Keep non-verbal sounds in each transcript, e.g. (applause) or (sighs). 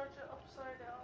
charge it upside down.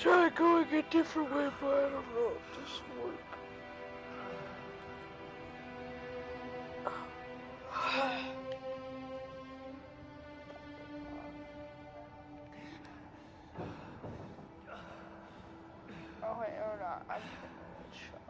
Try going a different way, but I don't know if this will work. (sighs) Oh wait, or not. I'm gonna try.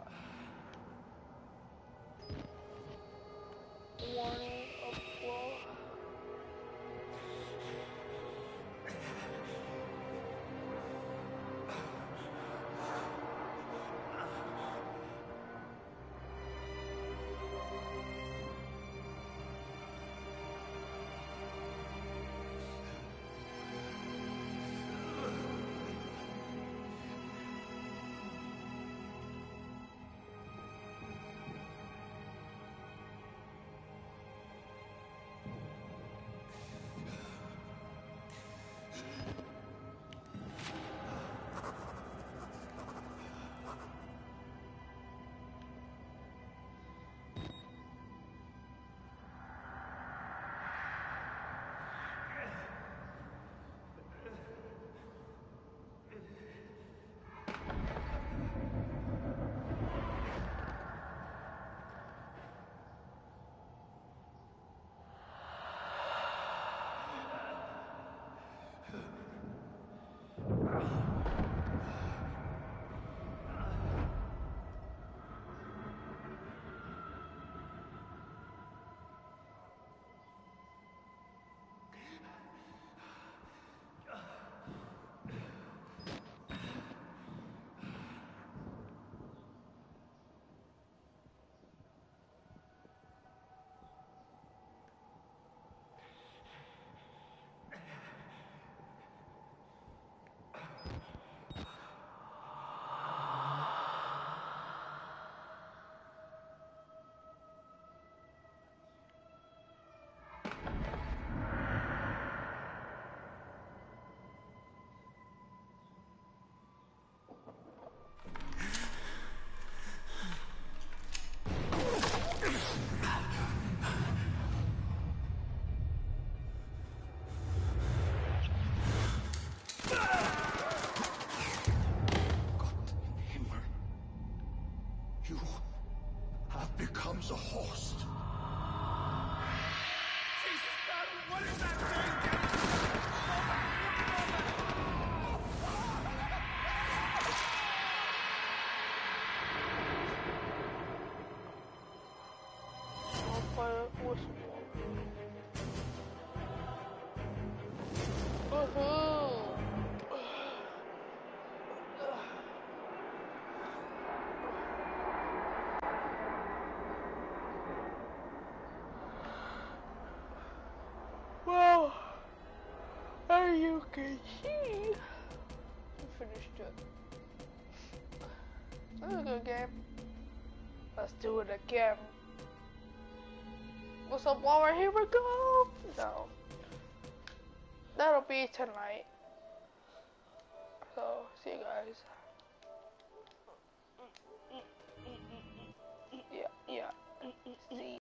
It. That was a good game. let's do it again. What's up, Laura? Here we go! No. That'll be tonight. So, see you guys. Yeah, yeah. See